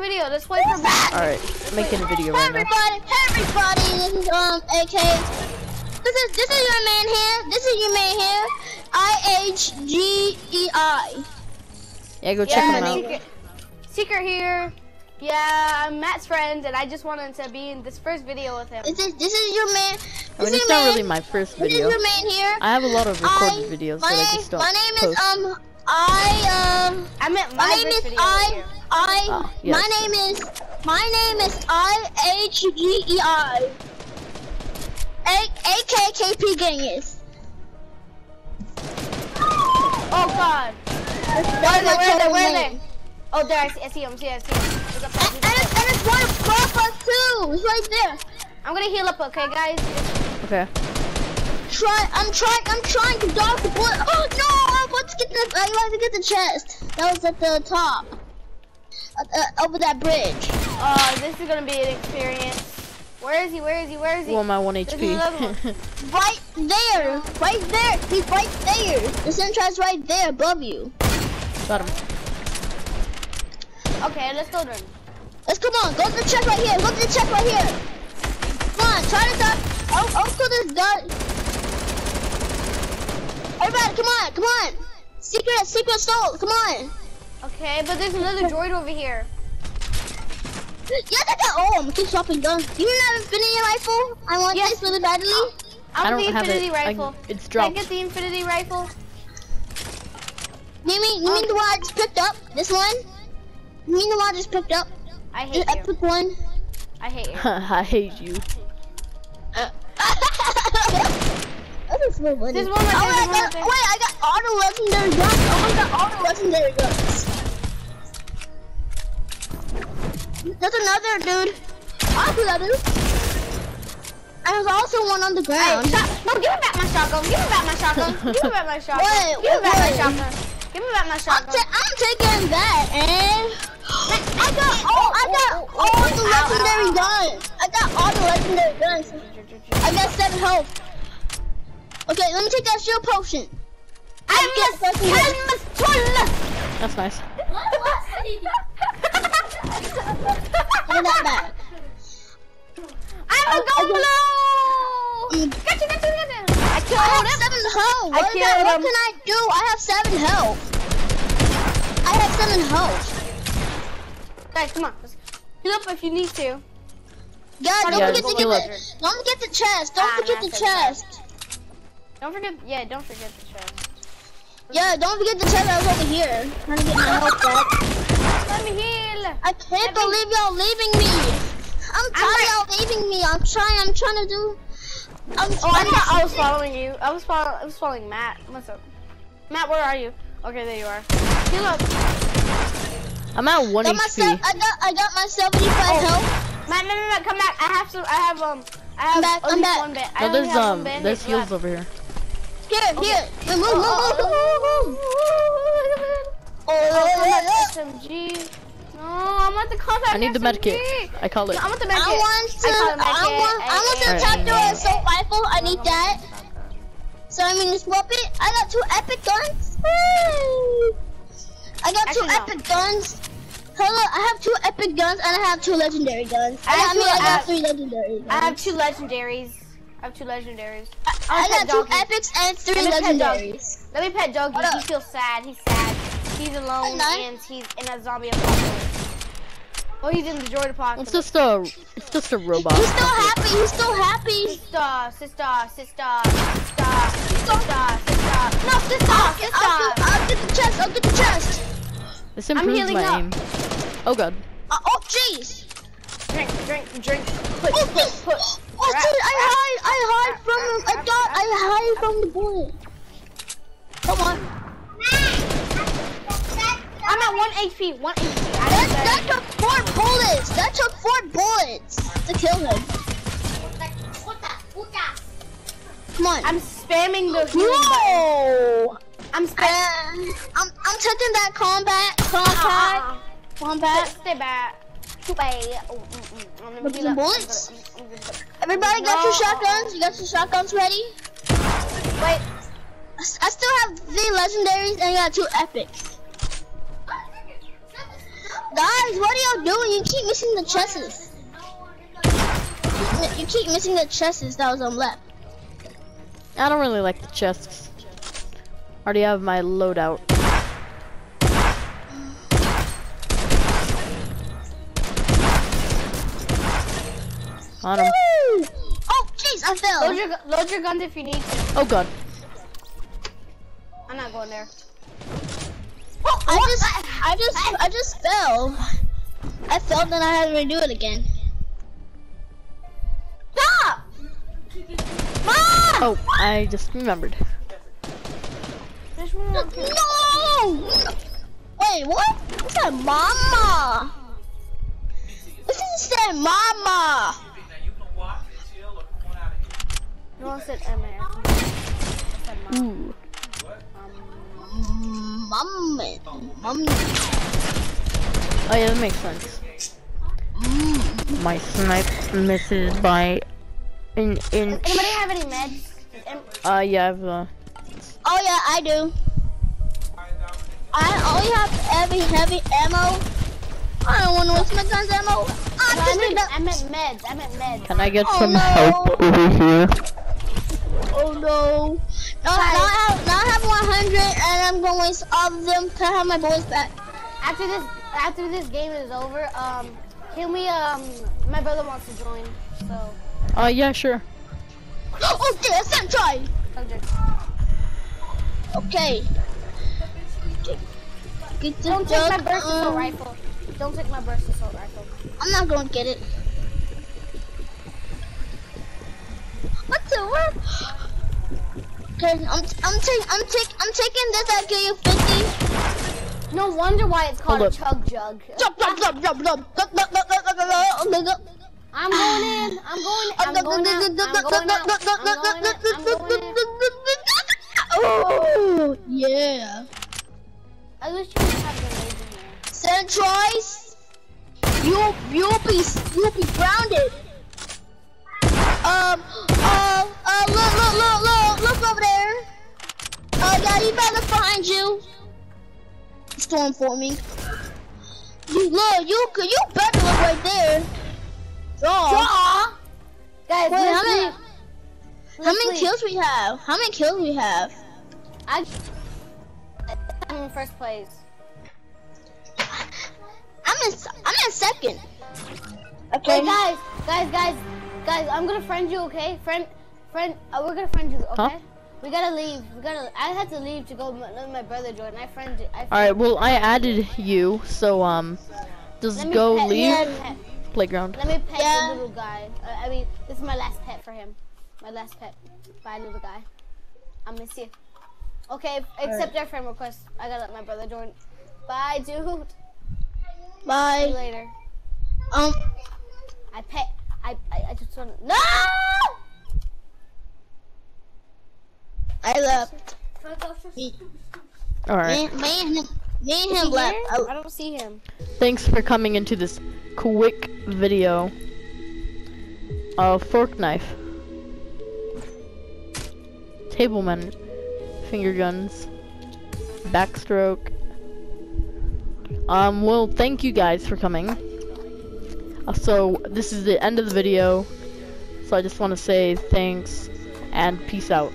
make a video. Let's play for back. Alright, making a video Hey right now. everybody, everybody, this is um AK. This is this is your man here. This is your man here. I H G E I. Yeah, go check Yeah, him out. Secret, Secret here. Yeah, I'm Matt's friend, and I just wanted to be in this first video with him. This is this is your man. This I mean, is it's not man. really my first video. This is your man here. I have a lot of recorded I- videos my that I name, just don't My name post. is um I um I meant my, my name first is video I here. I Ah, yes. my name is my name is I H G E I. A A K K P Genghis. Oh God. That's Where are they? Where are they? Where are name. they? Oh, there. I see. I see him. See. I see him. There's a And, person. and, it's, and it's one above us too. It's right there. I'm gonna heal up, okay, guys? Okay. Try. I'm trying. I'm trying to dodge the bullet. Oh no! I want to get the. I want to get the chest. That was at the top. Uh, over that bridge. Oh, this is gonna be an experience. Where is he? Where is he? Where is he? Well, my 1 There's one. HP. Right there. Right there. He's right there. The Sentrai's right there above you. Got him. Okay, let's go then. Let's come on. Go to the chest right here. Go to the chest right here. Come on. Try to dodge. Oh, oh, to this dodge. Everybody, come on. Come on. Secret, secret soul. Come on. Okay, but there's another droid over here. Yeah, that got. Oh, I'm keep swapping guns. Don't have infinity rifle? I want Yes. this really badly. I I want don't the have infinity it. I- rifle. it's Can I get the infinity rifle? You mean you mean the one I just picked up? This one? You mean the one I just picked up? I The hate you. epic one? I hate you. I hate you. That is so funny. There's one right oh, there, wait, I there's got, one wait, I got all the legendary guns. Oh, I got all the legendary guns. There's another dude. I'll do that dude. And there's also one on the Hey, ground. shot. No, give me back my shotgun. Give me back my shotgun. Give me back my shotgun. Wait, give me back my shotgun. Give me back my I'm, shotgun. ta- I'm taking that, and I got all, I got oh, oh, all the Ow, ow, legendary guns. I got all the legendary guns. I got seven health. Okay, let me take that shield potion. I'm get a fucking- I'm That's nice. Give me that back. I'm a I- I goblin. Mm. Gotcha, gotcha, gotcha. I I killed have him. seven health. I What, is that? killed what him. can I do? I have seven health. I have seven health. Guys, come on. Let's heal up if you need to. God, don't Yeah, forget to get the, don't forget the chest. Don't Ah, forget the that's okay. chest. Don't forget. Yeah, don't forget the chest. Yeah, don't forget the chest. I was over here trying to get my health back. Let me heal. I can't Let believe y'all leaving me. I'm tired of y'all leaving me. I'm trying. I'm trying to do. I'm Oh, I trying thought I was following you. I was following. I was following Matt. What's up? Matt, where are you? Okay, there you are. Heal up. I'm at 1 got my se- HP. I got. I got my 75 Oh. health. Matt, Matt, Matt, Matt, come back. I have some. I have um. I have I'm back, at I'm least back. one bit. I No, only there's have one um, bandage there's heals left. over here. Here, here. Move, move, Oh, move, move, move, move. Oh, Oh, combat SMG. No, I want the combat I need the med kit. SMG. I call it. No, I want the med I want to. I it I want. I want to Hey, attack hey, assault rifle. I need that. So I'm gonna swap it. I got two epic guns. Woo! I got two no. epic guns. Hello, I have two epic guns and I have two legendary guns. I I, have I mean, two- I I got have- three legendary guns. I have two legendaries. I have two legendaries. I, I'll I got two Donkey. epics and three Let me pet Donkey. legendaries. Let me pet Doggy. He feels sad. He's sad. He's alone Nice. and he's in a zombie apocalypse. Oh, he's in the droid apocalypse. It's just a, it's just a robot. He's still happy. He's still happy. Sister, sister, sister, sister, sister, sister. No, sister, I'll sister. get, I'll, get, I'll get the chest. I'll get the chest. This improves my up. aim. Oh god. Uh, oh, jeez. Drink, drink, drink. Put, Oh, put, put. oh, Rap, dude, I hide. I hide from him. I rap, got. I hide from the bullet. Come on. One HP. One HP. That, that took four bullets. That took four bullets to kill him. Come on. I'm spamming the healing button. no. I'm Uh, spamming. I'm I'm taking that combat combat combat. Stay back. Too bad. Oh, mm, mm. I'm gonna With some bullets? I'm gonna- I'm gonna- Everybody got your shotguns? You got your shotguns ready? Wait. I still have three legendaries and I got two epics. Guys, what are y'all doing? You keep missing the chests. You keep missing the chests that was on left. I don't really like the chests. Already have my loadout. On him. Oh, jeez, I fell. Load your, load your guns if you need to. Oh god. I'm not going there. I just, I just, I just fell. I fell, then I had to redo it again. Stop! Mom! Oh, I just remembered. There's one. No! Wait, what? It said mama. This is said mama. No one said M A. I said mom. Ooh. Mummy. Mummy. Oh yeah, that makes sense. My snipe misses by an inch. Anybody have any meds? Uh, yeah, I've, uh, Oh yeah, I do. I only have heavy, heavy ammo. I don't want to waste my guns ammo. I No, I just meant, need I meant meds. I meant meds. can I get Oh, some no. help over here? Oh no. No, and I'm going to waste all of them. Can I have my boys back? After this, after this game is over, um, can we, um, my brother wants to join, so. Uh, yeah, sure. Oh, dear, send try. Okay. Get the Don't take my duck, burst assault um, rifle. Don't take my burst assault rifle. I'm not going to get it. What the what? Cause I'm I'm taking I'm taking I'm taking this. I give you fifty. No wonder why it's called Hold a up. chug jug. Jump jump jump jump jump. I'm going in. I'm going. I'm going out. I'm going out. I'm going out. I'm going in. Oh yeah. I wish you would have the laser here. Centroids, you you'll be you'll be grounded. Um. Uh. Uh. Look. Look. Look. Look. Yeah, he better find you. Storm forming. You look, you could, you better look right there. Draw. Draw. Guys, Wait, how many, leave. how many leave. kills we have? How many kills we have? I, I'm in first place. I'm in, I'm in second. Okay, guys, guys, guys, guys. I'm gonna friend you, okay? Friend, friend. Uh, we're gonna friend you, okay? Huh? We gotta leave. We gotta. I had to leave to go m- let my brother join. I friend. I Alright, well, I added you, so, um, just go pet- leave Let me pet, playground. let me pet Yeah. the little guy. Uh, I mean, this is my last pet for him. My last pet. Bye, little guy. I miss you. Okay, accept our friend request. I gotta let my brother join. Bye, dude. See you Bye. later. Um, I pet. I. I, I just want. No. I left. Me, Alright. me, me and him, me and him he left. here? Oh, I don't see him. Thanks for coming into this quick video of fork knife, tableman, finger guns, backstroke. Um, well, thank you guys for coming. Uh, so this is the end of the video. So I just want to say thanks and peace out.